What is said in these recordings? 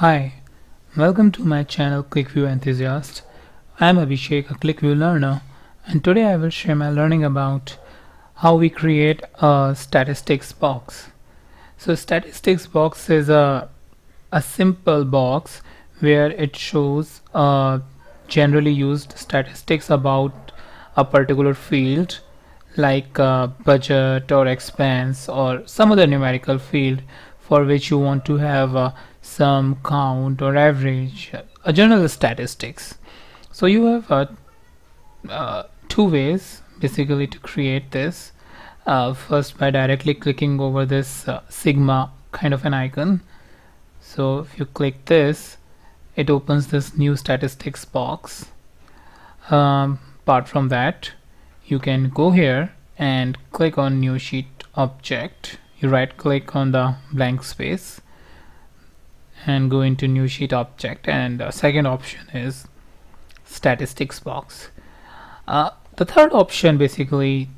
Hi, welcome to my channel QlikView Enthusiast. I am Abhishek, a QlikView learner, and today I will share my learning about how we create a statistics box. So statistics box is a, a simple box where it shows uh, generally used statistics about a particular field like uh, budget or expense or some other numerical field for which you want to have uh, some count or average a general statistics. So you have uh, uh, two ways basically to create this. Uh, first by directly clicking over this uh, sigma kind of an icon. So if you click this it opens this new statistics box. Um, apart from that you can go here and click on new sheet object. You right click on the blank space and go into new sheet object. And uh, second option is statistics box. Uh, the third option basically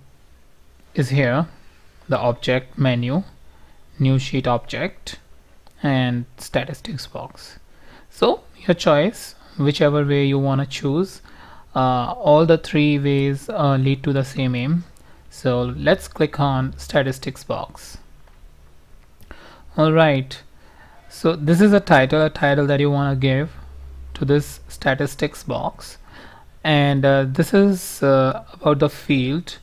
is here the object menu new sheet object and statistics box. So your choice whichever way you want to choose. Uh, all the three ways uh, lead to the same aim. So let's click on statistics box. Alright so this is a title a title that you want to give to this statistics box. And uh, this is uh, about the field.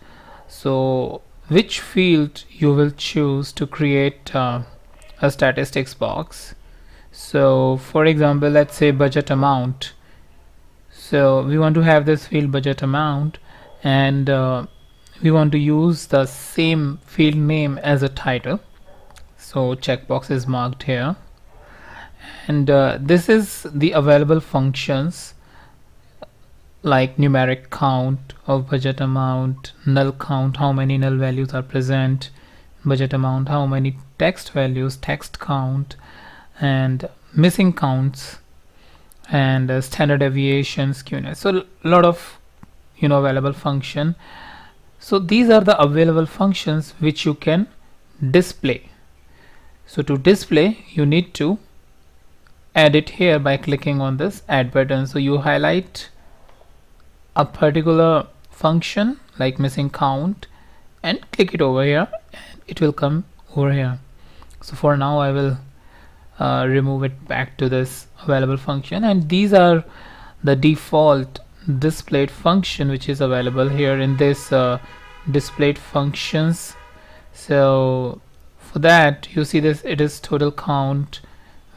So which field you will choose to create uh, a statistics box? So for example let's say budget amount. So we want to have this field budget amount. And uh, we want to use the same field name as a title. So checkbox is marked here and uh, this is the available functions like numeric count of budget amount null count how many null values are present budget amount how many text values text count and missing counts and uh, standard deviation skewness so a. Lot of you know available function. So these are the available functions which you can display. So to display you need to add it here by clicking on this add button. So you highlight a particular function like missing count and click it over here and it will come over here. So for now I will uh, remove it back to this available function. And these are the default displayed function which is available here in this uh, displayed functions. So for that you see this it is total count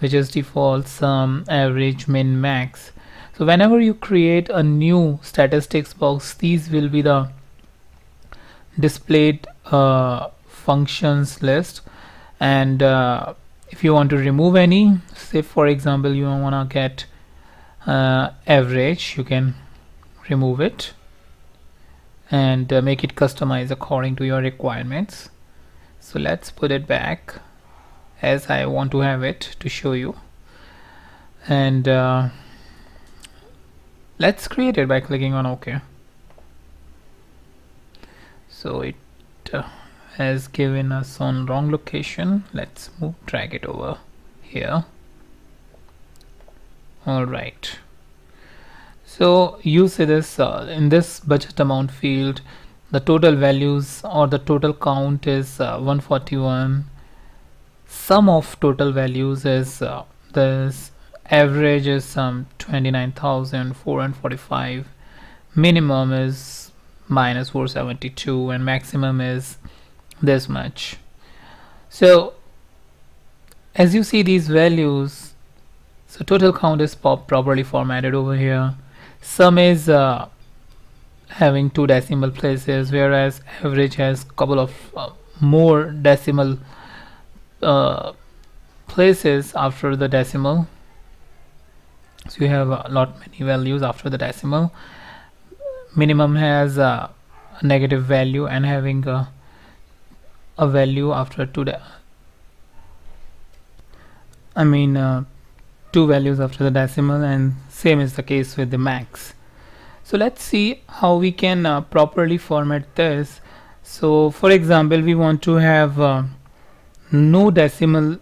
which is default sum average min max. So whenever you create a new statistics box these will be the displayed uh, functions list. And uh, if you want to remove any say for example you want to get uh, average you can remove it and uh, make it customized according to your requirements. So let's put it back as I want to have it to show you. And uh, let's create it by clicking on OK. So it uh, has given us on wrong location. Let's move drag it over here. All right. So you see this uh, in this budget amount field the total values or the total count is uh, 141 sum of total values is uh, this average is some 29,445 minimum is minus 472 and maximum is this much. So as you see these values so total count is pop properly formatted over here. Sum is uh, having two decimal places whereas average has couple of uh, more decimal uh, places after the decimal. So you have a lot many values after the decimal. Minimum has a negative value and having a, a value after two I mean uh, two values after the decimal and same is the case with the max. So let's see how we can uh, properly format this. So for example we want to have uh, no decimal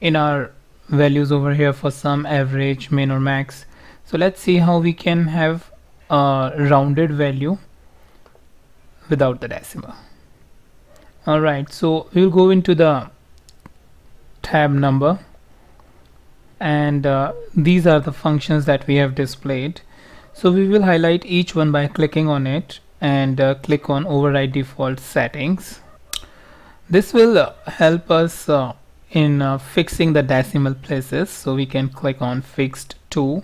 in our values over here for sum average min or max. So let's see how we can have a rounded value without the decimal. Alright so we'll go into the tab number. And uh, these are the functions that we have displayed. So we will highlight each one by clicking on it and uh, click on override default settings this will uh, help us uh, in uh, fixing the decimal places. So we can click on fixed to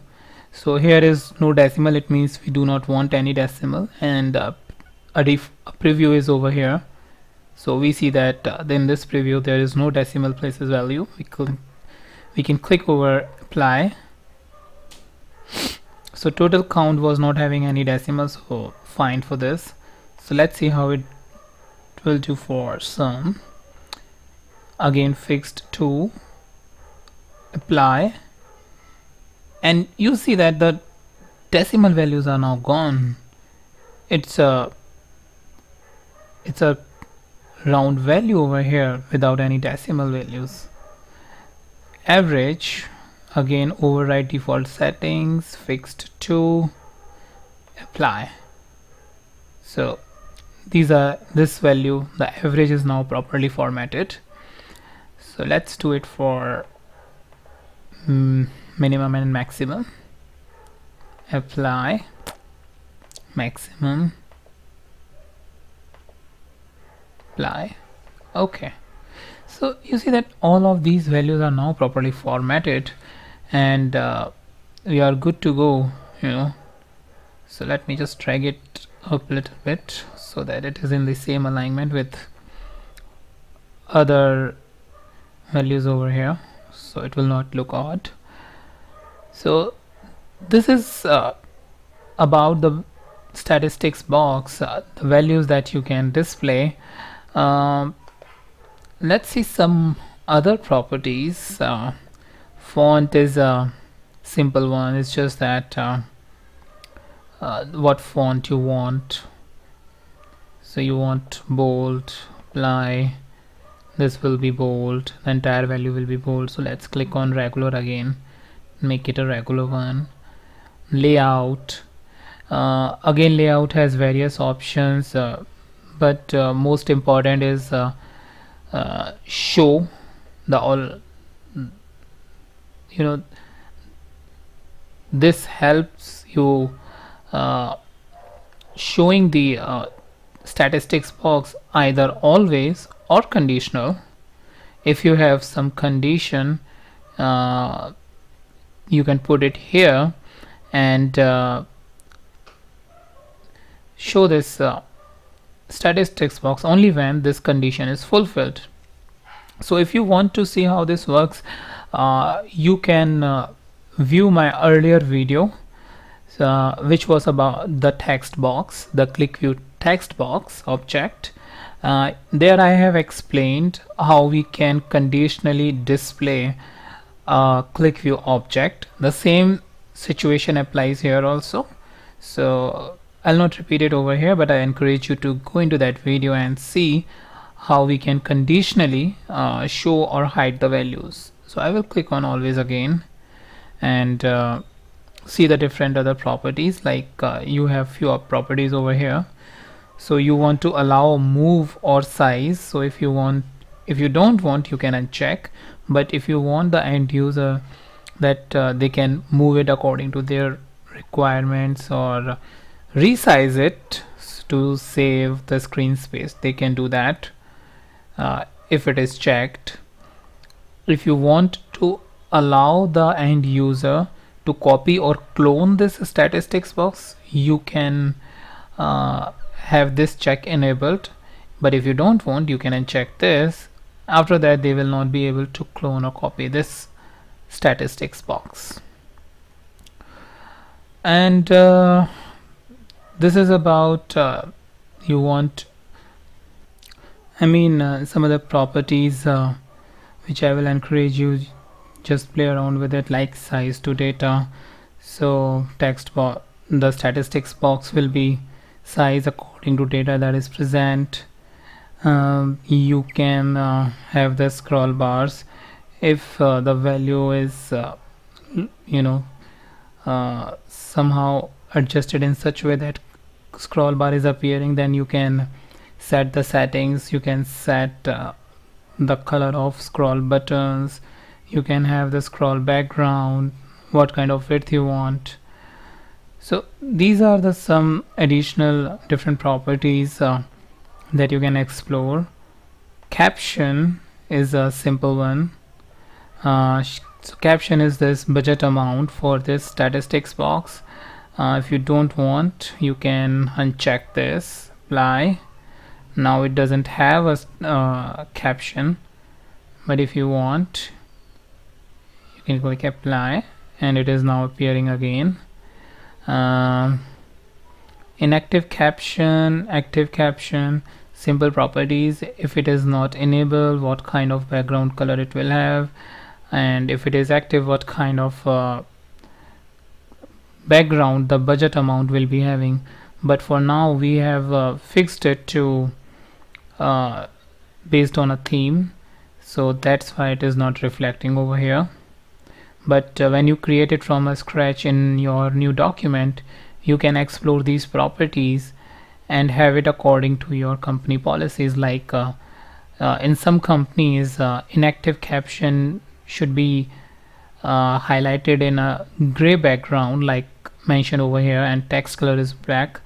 so here is no decimal. It means we do not want any decimal. And a, a, preview is over here. So we see that uh, in this preview there is no decimal places value. We, we can click over apply. So total count was not having any decimals so fine for this. So let's see how it will do for sum. Again fixed to apply. And you see that the decimal values are now gone. It's a it's a round value over here without any decimal values. Average again override default settings fixed to apply. So these are this value the average is now properly formatted. So let's do it for mm, minimum and maximum. Apply maximum. Apply. Okay. So you see that all of these values are now properly formatted and uh, we are good to go you know. So let me just drag it up a little bit so that it is in the same alignment with other values over here. So it will not look odd. So this is uh, about the statistics box uh, the values that you can display. Um, let's see some other properties. Uh, font is a simple one. It's just that uh, what font you want. So you want bold apply. This will be bold. The entire value will be bold. So let's click on regular again. Make it a regular one. Layout. Uh, again layout has various options uh, but uh, most important is uh, uh, show the all you know this helps you showing the statistics box either always or conditional. If you have some condition uh, you can put it here and uh, show this uh, statistics box only when this condition is fulfilled. So if you want to see how this works uh, you can uh, view my earlier video which was about the text box the QlikView text box object. Uh, there I have explained how we can conditionally display a QlikView object. The same situation applies here also. So I'll not repeat it over here but I encourage you to go into that video and see how we can conditionally uh, show or hide the values. So I will click on always again and uh, see the different other properties like uh, you have few properties over here. So you want to allow move or size. So if you want if you don't want you can uncheck. But if you want the end user that uh, they can move it according to their requirements or resize it to save the screen space they can do that uh, if it is checked. If you want to allow the end user to copy or clone this statistics box you can uh, have this check enabled. But if you don't want you can uncheck this. After that they will not be able to clone or copy this statistics box. And uh, this is about uh, you want I mean uh, some of the properties uh, which I will encourage you just play around with it like size to data. So text box the statistics box will be size according to data that is present. Um, you can uh, have the scroll bars. If uh, the value is uh, you know uh, somehow adjusted in such way that scroll bar is appearing then you can set the settings. You can set uh, the color of scroll buttons you can have the scroll background what kind of width you want. So these are the some additional different properties uh, that you can explore. Caption is a simple one. Uh, so caption is this budget amount for this statistics box. Uh, if you don't want you can uncheck this apply now it doesn't have a uh, caption but if you want you click apply and it is now appearing again. Uh, inactive caption active caption simple properties. If it is not enabled what kind of background color it will have? And if it is active what kind of uh, background the budget amount will be having? But for now we have uh, fixed it to uh, based on a theme. So that's why it is not reflecting over here but uh, when you create it from a scratch in your new document you can explore these properties and have it according to your company policies. Like uh, uh, in some companies uh, inactive caption should be uh, highlighted in a gray background like mentioned over here and text color is black.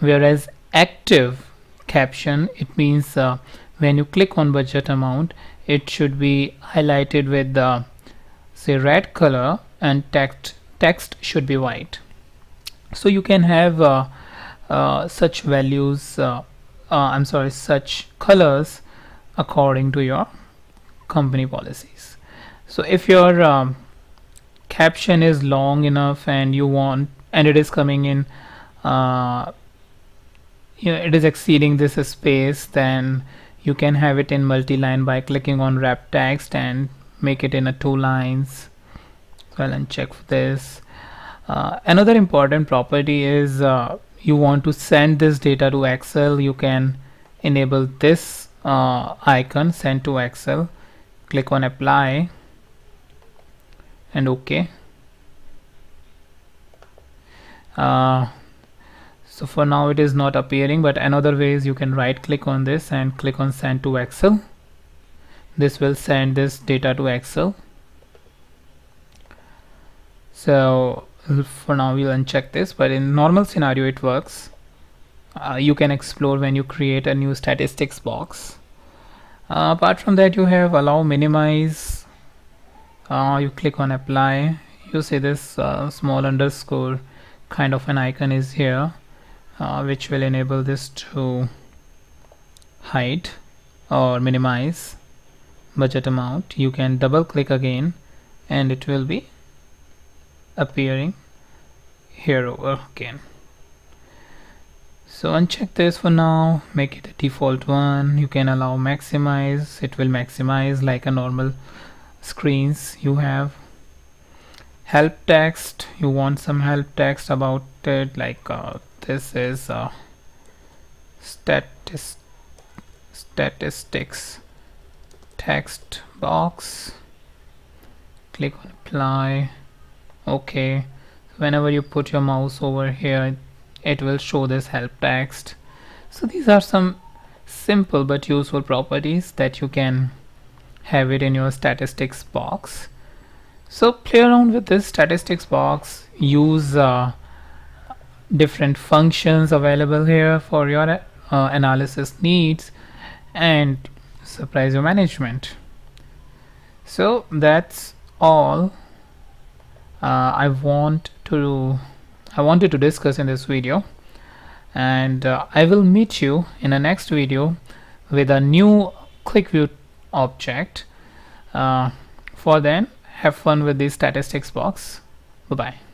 Whereas active caption it means uh, when you click on budget amount it should be highlighted with the say red color and text text should be white. So you can have uh, uh, such values uh, uh I'm sorry such colors according to your company policies. So if your um, caption is long enough and you want and it is coming in uh, you know it is exceeding this space then you can have it in multi-line by clicking on wrap text and make it in a two lines. Well and check for this. Uh, another important property is uh, you want to send this data to Excel you can enable this uh, icon send to Excel. Click on apply and OK. Uh, so for now it is not appearing but another way is you can right click on this and click on send to Excel this will send this data to Excel. So for now we'll uncheck this but in normal scenario it works. Uh, you can explore when you create a new statistics box. Uh, apart from that you have allow minimize. Uh, you click on apply. You see this uh, small underscore kind of an icon is here uh, which will enable this to hide or minimize budget amount you can double click again and it will be appearing here over again. So uncheck this for now make it a default one. You can allow maximize it will maximize like a normal screens you have. Help text you want some help text about it like uh, this is uh, statist statistics text box. Click on apply. Okay. Whenever you put your mouse over here it will show this help text. So these are some simple but useful properties that you can have it in your statistics box. So play around with this statistics box. Use uh, different functions available here for your uh, analysis needs. And surprise your management. So that's all uh, I want to I wanted to discuss in this video. And uh, I will meet you in the next video with a new QlikView object. Uh, for then have fun with the statistics box. Bye bye